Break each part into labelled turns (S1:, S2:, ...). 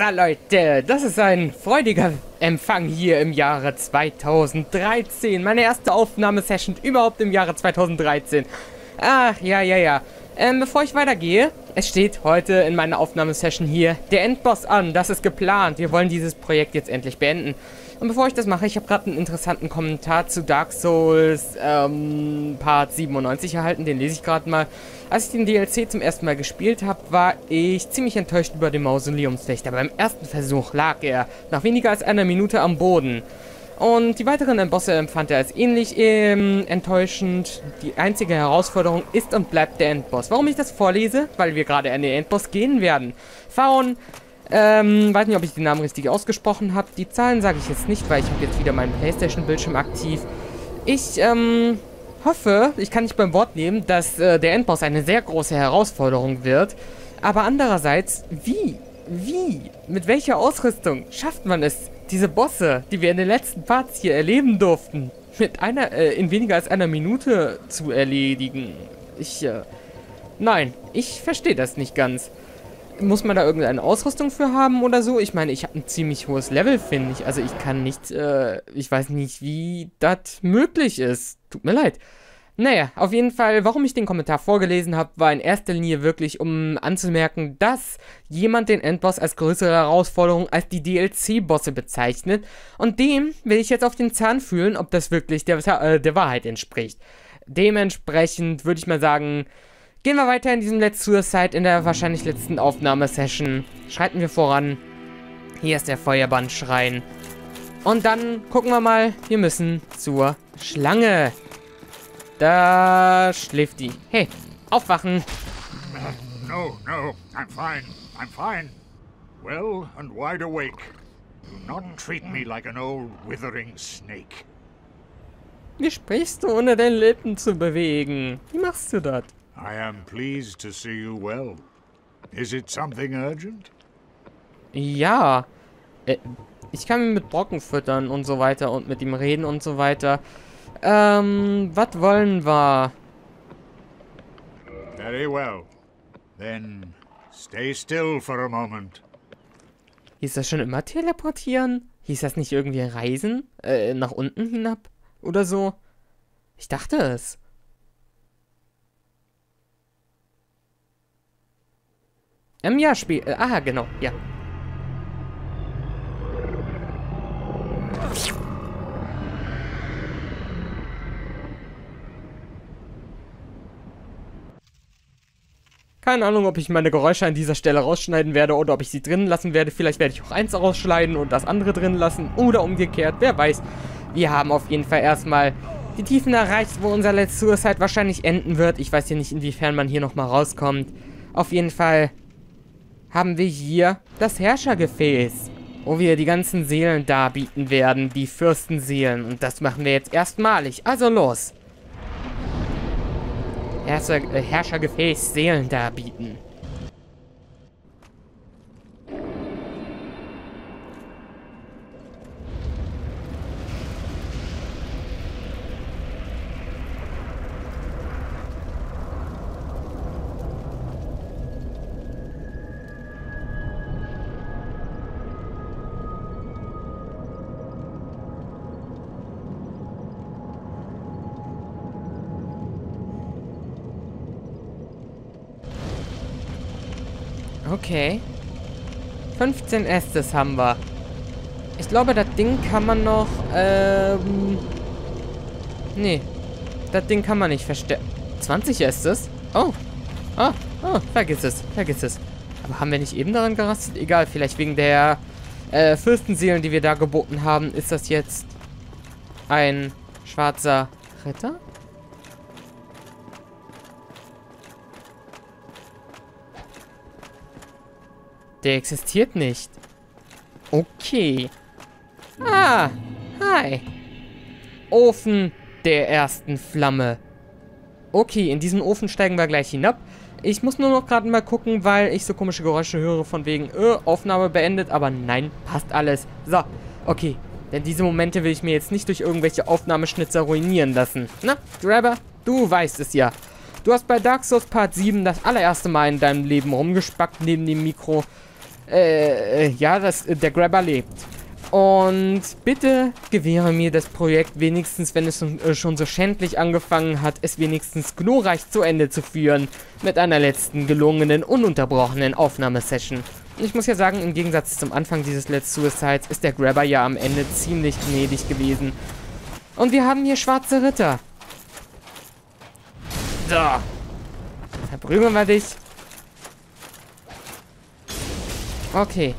S1: Hausa, Leute! Das ist ein freudiger Empfang hier im Jahre 2013. Meine erste Aufnahmesession überhaupt im Jahre 2013. Ach, ja, ja, ja. Ähm, bevor ich weitergehe, es steht heute in meiner Aufnahmesession hier der Endboss an. Das ist geplant. Wir wollen dieses Projekt jetzt endlich beenden. Und bevor ich das mache, ich habe gerade einen interessanten Kommentar zu Dark Souls ähm, Part 97 erhalten. Den lese ich gerade mal. Als ich den DLC zum ersten Mal gespielt habe, war ich ziemlich enttäuscht über den Mausoleumswächter. Beim ersten Versuch lag er nach weniger als einer Minute am Boden. Und die weiteren Bosse empfand er als ähnlich ähm, enttäuschend. Die einzige Herausforderung ist und bleibt der Endboss. Warum ich das vorlese? Weil wir gerade an den Endboss gehen werden. Faun, ähm, weiß nicht, ob ich den Namen richtig ausgesprochen habe. Die Zahlen sage ich jetzt nicht, weil ich habe jetzt wieder meinen Playstation-Bildschirm aktiv. Ich, ähm, hoffe, ich kann nicht beim Wort nehmen, dass äh, der Endboss eine sehr große Herausforderung wird. Aber andererseits, wie? Wie? Mit welcher Ausrüstung schafft man es, diese Bosse, die wir in den letzten Parts hier erleben durften, mit einer, äh, in weniger als einer Minute zu erledigen? Ich, äh, nein, ich verstehe das nicht ganz. Muss man da irgendeine Ausrüstung für haben oder so? Ich meine, ich habe ein ziemlich hohes Level, finde ich. Also ich kann nicht, äh, ich weiß nicht, wie das möglich ist. Tut mir leid. Naja, auf jeden Fall, warum ich den Kommentar vorgelesen habe, war in erster Linie wirklich, um anzumerken, dass jemand den Endboss als größere Herausforderung als die DLC-Bosse bezeichnet. Und dem will ich jetzt auf den Zahn fühlen, ob das wirklich der, äh, der Wahrheit entspricht. Dementsprechend würde ich mal sagen, gehen wir weiter in diesem Let's Suicide in der wahrscheinlich letzten Aufnahmesession. Schreiten wir voran. Hier ist der Feuerbandschrein. Und dann gucken wir mal, wir müssen zur Schlange. Da schläft die. Hey, aufwachen.
S2: No, no, I'm fine. I'm fine. Well and wide awake. Do not treat me like an old withering snake.
S1: Wie sprichst du, ohne deine Lippen zu bewegen? Wie machst du das?
S2: I am pleased to see you well. Is it something urgent?
S1: Ja. Äh, ich kann ihn mit Brocken füttern und so weiter und mit ihm reden und so weiter. Ähm, was wollen wir?
S2: Very well. Then stay still for a moment.
S1: Hieß das schon immer teleportieren? Hieß das nicht irgendwie reisen? Äh, nach unten hinab? Oder so? Ich dachte es. Ähm, ja, Spiel. Äh, aha, genau, ja. Keine Ahnung, ob ich meine Geräusche an dieser Stelle rausschneiden werde oder ob ich sie drin lassen werde. Vielleicht werde ich auch eins rausschneiden und das andere drin lassen. Oder umgekehrt, wer weiß. Wir haben auf jeden Fall erstmal die Tiefen erreicht, wo unser Let's Suicide wahrscheinlich enden wird. Ich weiß ja nicht, inwiefern man hier nochmal rauskommt. Auf jeden Fall haben wir hier das Herrschergefäß, wo wir die ganzen Seelen darbieten werden, die Fürstenseelen. Und das machen wir jetzt erstmalig. Also los! Herrscher, äh, Herrschergefäß Seelen darbieten. Okay. 15 Estes haben wir. Ich glaube, das Ding kann man noch, ähm... Nee. Das Ding kann man nicht verstärken. 20 Estes? Oh. Oh, oh, vergiss es, vergiss es. Aber haben wir nicht eben daran gerastet? Egal, vielleicht wegen der äh, Fürstenseelen, die wir da geboten haben, ist das jetzt ein schwarzer Ritter? Der existiert nicht. Okay. Ah, hi. Ofen der ersten Flamme. Okay, in diesen Ofen steigen wir gleich hinab. Ich muss nur noch gerade mal gucken, weil ich so komische Geräusche höre von wegen, äh, Aufnahme beendet. Aber nein, passt alles. So, okay. Denn diese Momente will ich mir jetzt nicht durch irgendwelche Aufnahmeschnitzer ruinieren lassen. Na, Grabber, du weißt es ja. Du hast bei Dark Souls Part 7 das allererste Mal in deinem Leben rumgespackt neben dem Mikro. Äh, ja, das, der Grabber lebt. Und bitte gewähre mir das Projekt wenigstens, wenn es äh, schon so schändlich angefangen hat, es wenigstens glorreich zu Ende zu führen. Mit einer letzten gelungenen, ununterbrochenen Aufnahmesession. Ich muss ja sagen, im Gegensatz zum Anfang dieses Let's Suicides ist der Grabber ja am Ende ziemlich gnädig gewesen. Und wir haben hier schwarze Ritter. So. Verprügeln wir dich. Okay.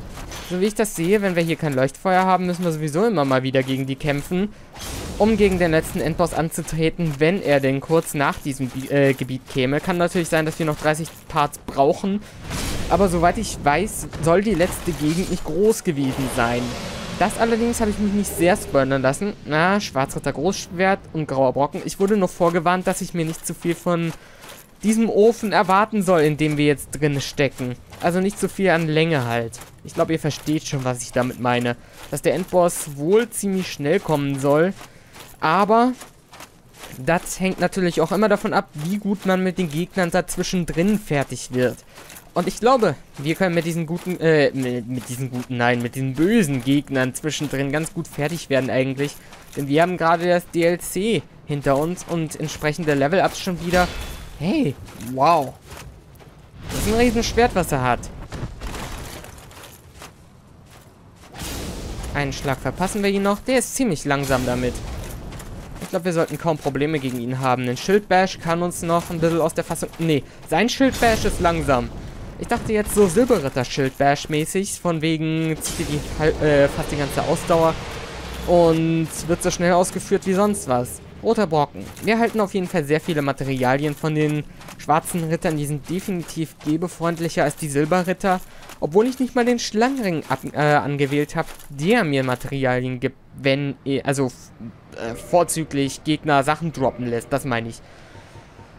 S1: So wie ich das sehe, wenn wir hier kein Leuchtfeuer haben, müssen wir sowieso immer mal wieder gegen die kämpfen, um gegen den letzten Endboss anzutreten, wenn er denn kurz nach diesem äh, Gebiet käme. Kann natürlich sein, dass wir noch 30 Parts brauchen, aber soweit ich weiß, soll die letzte Gegend nicht groß gewesen sein. Das allerdings habe ich mich nicht sehr spoilern lassen. Na, Schwarzritter Großschwert und Grauer Brocken. Ich wurde nur vorgewarnt, dass ich mir nicht zu viel von diesem Ofen erwarten soll, in dem wir jetzt drin stecken. Also nicht so viel an Länge halt. Ich glaube, ihr versteht schon, was ich damit meine. Dass der Endboss wohl ziemlich schnell kommen soll. Aber das hängt natürlich auch immer davon ab, wie gut man mit den Gegnern dazwischen drin fertig wird. Und ich glaube, wir können mit diesen guten, äh, mit, diesen guten, nein, mit diesen bösen Gegnern zwischendrin ganz gut fertig werden eigentlich. Denn wir haben gerade das DLC hinter uns und entsprechende Level-Ups schon wieder. Hey, wow. Das ist ein riesen Schwert, was er hat. Einen Schlag verpassen wir ihn noch. Der ist ziemlich langsam damit. Ich glaube, wir sollten kaum Probleme gegen ihn haben. Ein Schildbash kann uns noch ein bisschen aus der Fassung... Nee, sein Schildbash ist langsam. Ich dachte jetzt so Silberritter-Schild-Bash-mäßig, von wegen zieht die äh, fast die ganze Ausdauer und wird so schnell ausgeführt wie sonst was. Roter Brocken. Wir halten auf jeden Fall sehr viele Materialien von den schwarzen Rittern. Die sind definitiv gebefreundlicher als die Silberritter. Obwohl ich nicht mal den Schlangenring ab, äh, angewählt habe, der mir Materialien gibt, wenn, also äh, vorzüglich Gegner Sachen droppen lässt. Das meine ich.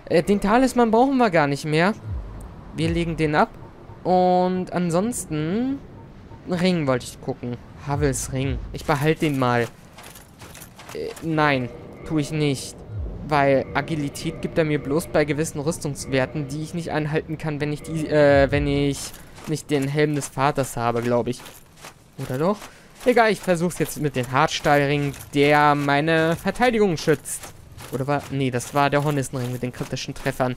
S1: Äh, den Talisman brauchen wir gar nicht mehr. Wir legen den ab. Und ansonsten... Ring wollte ich gucken. Havels Ring. Ich behalte den mal. Äh, nein, tue ich nicht. Weil Agilität gibt er mir bloß bei gewissen Rüstungswerten, die ich nicht einhalten kann, wenn ich die, äh, wenn ich nicht den Helm des Vaters habe, glaube ich. Oder doch? Egal, ich versuche es jetzt mit dem Hartstahlring, der meine Verteidigung schützt. Oder war... Nee, das war der Hornissenring mit den kritischen Treffern.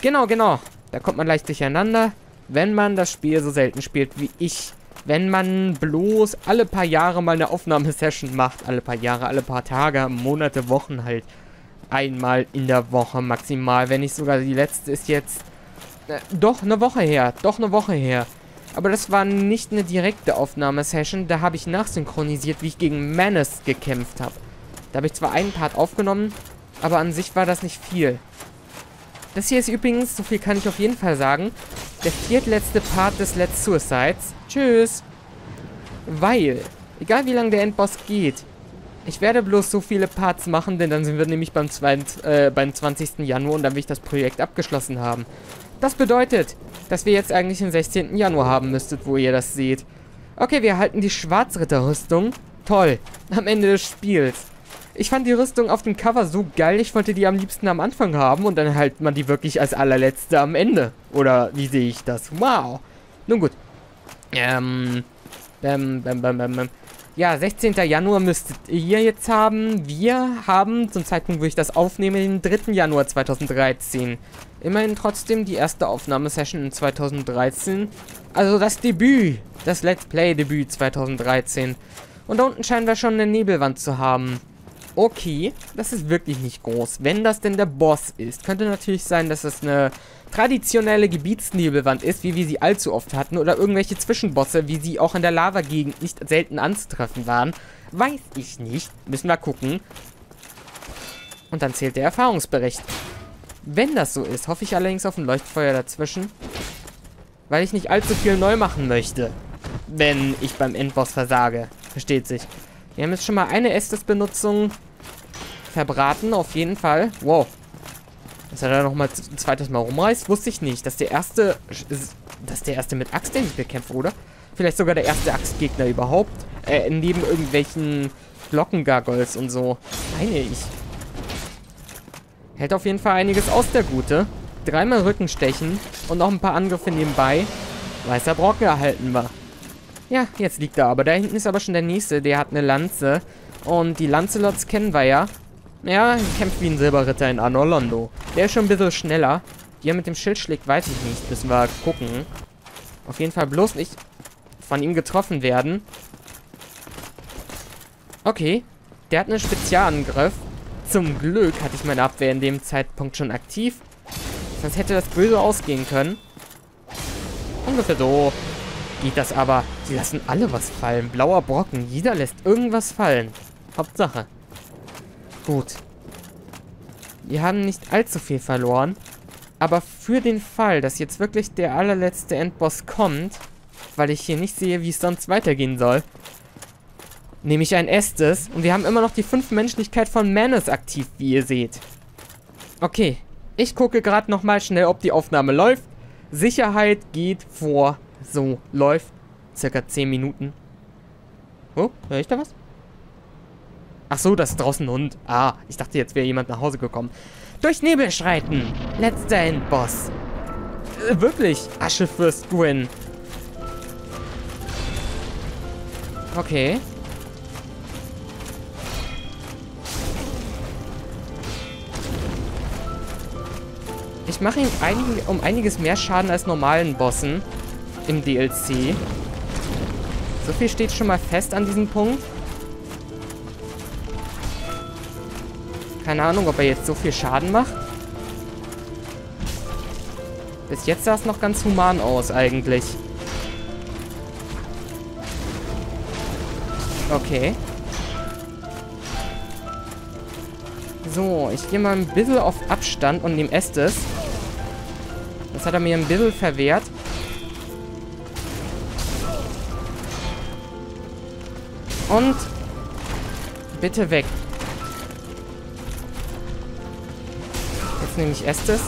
S1: Genau, genau. Da kommt man leicht durcheinander, wenn man das Spiel so selten spielt wie ich. Wenn man bloß alle paar Jahre mal eine Aufnahmesession macht. Alle paar Jahre, alle paar Tage, Monate, Wochen halt. Einmal in der Woche maximal. Wenn nicht sogar die letzte ist jetzt... Äh, doch, eine Woche her. Doch, eine Woche her. Aber das war nicht eine direkte Aufnahmesession. Da habe ich nachsynchronisiert, wie ich gegen Menace gekämpft habe. Da habe ich zwar einen Part aufgenommen, aber an sich war das nicht viel. Das hier ist übrigens, so viel kann ich auf jeden Fall sagen, der viertletzte Part des Let's Suicides. Tschüss. Weil, egal wie lange der Endboss geht, ich werde bloß so viele Parts machen, denn dann sind wir nämlich beim, 20, äh, beim 20. Januar und dann will ich das Projekt abgeschlossen haben. Das bedeutet, dass wir jetzt eigentlich den 16. Januar haben müsstet, wo ihr das seht. Okay, wir erhalten die Schwarzritterrüstung. Toll. Am Ende des Spiels. Ich fand die Rüstung auf dem Cover so geil, ich wollte die am liebsten am Anfang haben und dann halt man die wirklich als allerletzte am Ende. Oder wie sehe ich das? Wow. Nun gut. Ähm, bam, bam, bam, bam, bam. Ja, 16. Januar müsstet ihr jetzt haben. Wir haben zum Zeitpunkt, wo ich das aufnehme, den 3. Januar 2013. Immerhin trotzdem die erste Aufnahmesession in 2013. Also das Debüt, das Let's Play-Debüt 2013. Und da unten scheinen wir schon eine Nebelwand zu haben. Okay, das ist wirklich nicht groß. Wenn das denn der Boss ist, könnte natürlich sein, dass es eine traditionelle Gebietsnebelwand ist, wie wir sie allzu oft hatten, oder irgendwelche Zwischenbosse, wie sie auch in der Lava-Gegend nicht selten anzutreffen waren. Weiß ich nicht. Müssen wir gucken. Und dann zählt der Erfahrungsbericht. Wenn das so ist, hoffe ich allerdings auf ein Leuchtfeuer dazwischen. Weil ich nicht allzu viel neu machen möchte. Wenn ich beim Endboss versage. Versteht sich. Wir haben jetzt schon mal eine Estes-Benutzung verbraten, auf jeden Fall. Wow. Dass er da nochmal ein zweites Mal rumreißt, wusste ich nicht. Dass der erste, dass der erste mit Axt, den ich bekämpfe, oder? Vielleicht sogar der erste Axtgegner überhaupt. Äh, neben irgendwelchen Glockengargols und so. Meine ich. Hält auf jeden Fall einiges aus, der Gute. Dreimal Rückenstechen und noch ein paar Angriffe nebenbei. Weißer Brocken erhalten wir. Ja, jetzt liegt er aber. Da hinten ist aber schon der nächste. Der hat eine Lanze. Und die Lancelots kennen wir ja. Ja, kämpft wie ein Silberritter in Anolondo. Der ist schon ein bisschen schneller. Wie er mit dem Schild schlägt, weiß ich nicht. Müssen wir gucken. Auf jeden Fall bloß nicht von ihm getroffen werden. Okay. Der hat einen Spezialangriff. Zum Glück hatte ich meine Abwehr in dem Zeitpunkt schon aktiv. Sonst hätte das böse ausgehen können. Ungefähr so geht das aber. Die lassen alle was fallen. Blauer Brocken. Jeder lässt irgendwas fallen. Hauptsache. Gut. Wir haben nicht allzu viel verloren. Aber für den Fall, dass jetzt wirklich der allerletzte Endboss kommt, weil ich hier nicht sehe, wie es sonst weitergehen soll, nehme ich ein Estes. Und wir haben immer noch die 5 Menschlichkeit von Manus aktiv, wie ihr seht. Okay. Ich gucke gerade nochmal schnell, ob die Aufnahme läuft. Sicherheit geht vor. So, läuft. Circa 10 Minuten. Oh, höre ich da was? Ach so, das ist draußen ein Hund. Ah, ich dachte, jetzt wäre jemand nach Hause gekommen. Durch Nebel schreiten. Letzter Endboss. Äh, wirklich. Aschefürst Gwyn. Okay. Ich mache ihm ein, um einiges mehr Schaden als normalen Bossen im DLC. So viel steht schon mal fest an diesem Punkt. Keine Ahnung, ob er jetzt so viel Schaden macht. Bis jetzt sah es noch ganz human aus, eigentlich. Okay. So, ich gehe mal ein bisschen auf Abstand und nehme Estes. Das hat er mir ein bisschen verwehrt. Und bitte weg. Jetzt nehme ich Estes.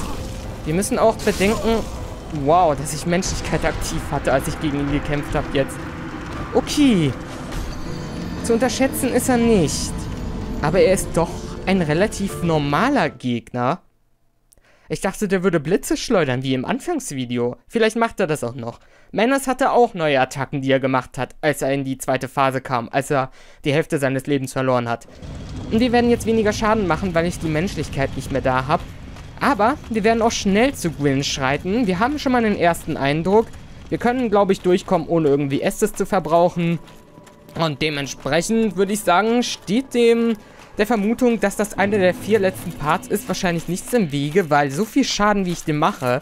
S1: Wir müssen auch bedenken, wow, dass ich Menschlichkeit aktiv hatte, als ich gegen ihn gekämpft habe jetzt. Okay. Zu unterschätzen ist er nicht. Aber er ist doch ein relativ normaler Gegner. Ich dachte, der würde Blitze schleudern, wie im Anfangsvideo. Vielleicht macht er das auch noch. Manners hatte auch neue Attacken, die er gemacht hat, als er in die zweite Phase kam, als er die Hälfte seines Lebens verloren hat. Und die werden jetzt weniger Schaden machen, weil ich die Menschlichkeit nicht mehr da habe. Aber wir werden auch schnell zu Gwyn schreiten. Wir haben schon mal einen ersten Eindruck. Wir können, glaube ich, durchkommen, ohne irgendwie Estes zu verbrauchen. Und dementsprechend würde ich sagen, steht dem der Vermutung, dass das einer der vier letzten Parts ist, wahrscheinlich nichts im Wege, weil so viel Schaden, wie ich dem mache,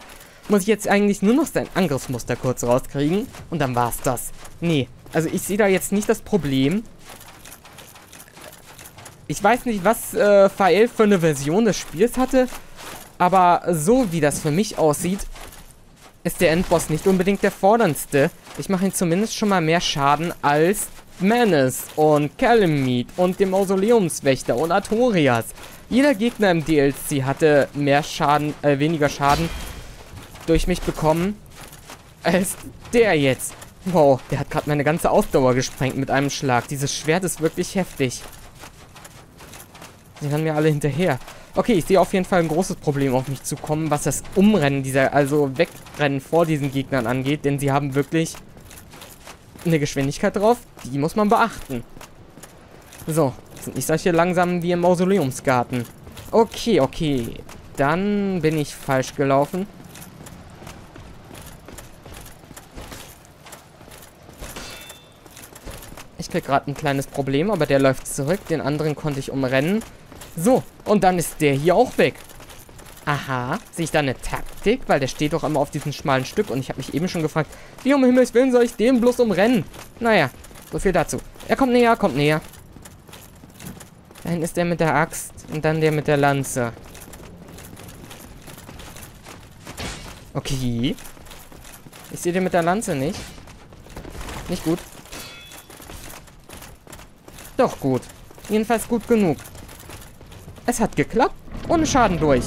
S1: muss ich jetzt eigentlich nur noch sein Angriffsmuster kurz rauskriegen und dann war's das. Nee, also ich sehe da jetzt nicht das Problem. Ich weiß nicht, was äh, Fael für eine Version des Spiels hatte, aber so wie das für mich aussieht, ist der Endboss nicht unbedingt der forderndste. Ich mache ihn zumindest schon mal mehr Schaden als Manus und Calamite und dem Mausoleumswächter und Artorias. Jeder Gegner im DLC hatte mehr Schaden, äh, weniger Schaden durch mich bekommen als der jetzt. Wow, der hat gerade meine ganze Ausdauer gesprengt mit einem Schlag. Dieses Schwert ist wirklich heftig. Die rennen mir alle hinterher. Okay, ich sehe auf jeden Fall ein großes Problem auf mich zukommen, was das Umrennen dieser, also Wegrennen vor diesen Gegnern angeht, denn sie haben wirklich eine Geschwindigkeit drauf, die muss man beachten. So, sind nicht solche langsam wie im Mausoleumsgarten. Okay, okay. Dann bin ich falsch gelaufen. Ich krieg gerade ein kleines Problem, aber der läuft zurück. Den anderen konnte ich umrennen. So, und dann ist der hier auch weg. Aha, sehe ich da eine Taktik? Weil der steht doch immer auf diesem schmalen Stück und ich habe mich eben schon gefragt, wie um Himmels Willen soll ich den bloß umrennen? Naja, so viel dazu. Er kommt näher, kommt näher. Dahin ist der mit der Axt und dann der mit der Lanze. Okay. Ich sehe den mit der Lanze nicht. Nicht gut. Doch gut. Jedenfalls gut genug. Es hat geklappt. Ohne Schaden durch.